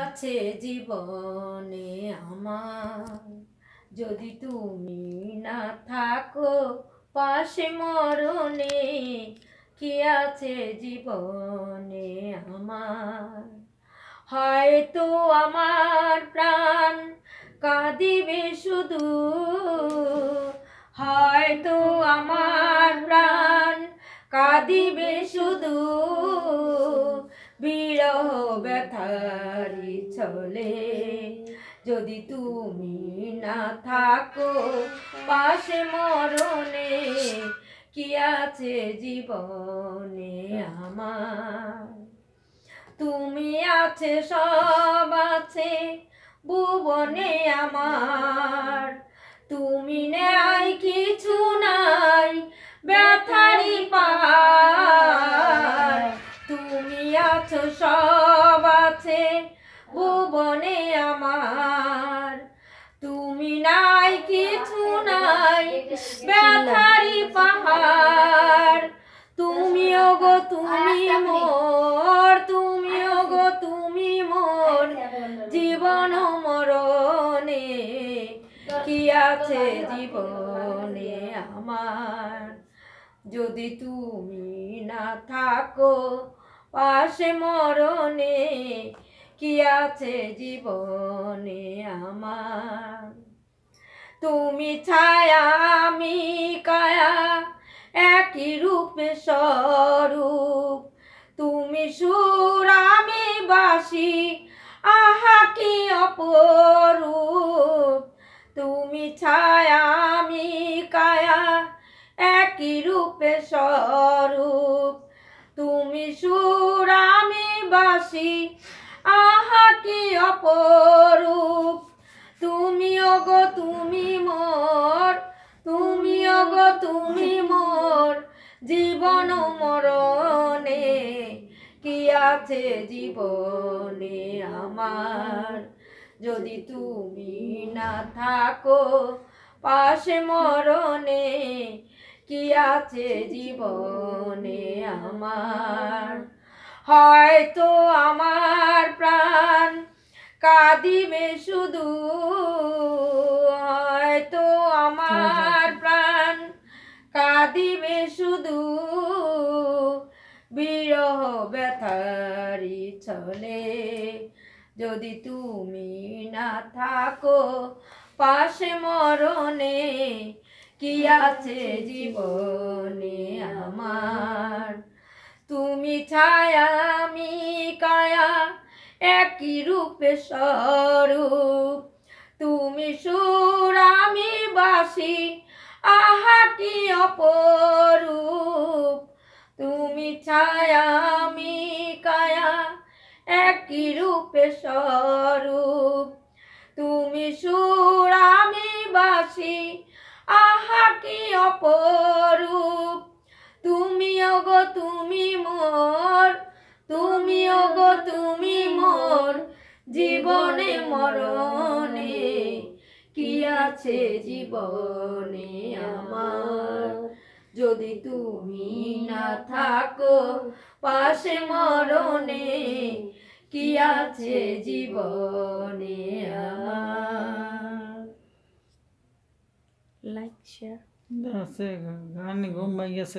আছে জীবনে আমার। যদি তুমি না থাকো পাশে মরণে, কি আছে জীবনে আমার? হয়তো আমার প্রাণ কাঁদিবে শুধু। হয়তো আমার প্রাণ কাঁদিবে শুধু। বিরহ ব্যথারি চলে। যদি তুমি না থাকো, পাশে মরণে কি আছে জীবনে আমার? তুমি আছে, সব আছে, ভুবনে আমার। তুমি নেই কিছু ব্যথারি পাহাড়। তুমিও গো তুমি মোর তুমিও গো তুমি মোর। জীবন মরণে কি আছে জীবনে আমার? যদি তুমি না থাকো পাশে মরণে কি আছে জীবনে আমার? তুমি ছায়া, আমি কায়া, একই রূপে স্বরূপ। তুমি সুর, আমি বাসি আহা কি অপরূপ। তুমি ছায়া, আমি কায়া, একই রূপে স্বরূপ। তুমি সুর, আমি বাসি আহা কি অপরূপ। তুমি গো তুমি জীবন মরণে, কি আছে জীবনে আমার? যদি তুমি না থাকো পাশে মরণে, কি আছে জীবনে আমার? হয়তো আমার প্রাণ কাঁদিবে শুধু কাঁদিবে শুধু। বিরহ ব্যথারি চলে যদি তুমি না থাকো, পাশে মরণে কি আছে জীবনে আমার? তুমি ছায়া আমি কায়া একই রূপে স্বরূপ। তুমি সুর আমি বাসি কি অপরূপ? তুমি ছায়া, আমি কায়া, একই রূপে স্বরূপ। তুমি সুর, আমি বাসি, আহা কি অপরূপ? তুমি গো তুমি মোর, তুমি গো তুমি মোর, জীবনে মরণে আছে জীবনে আমার। যদি তুমি না থাকো পাশে মরণে কি আছে জীবনে আমার? লাইক শেয়ার গান ঘুমাই গেছে।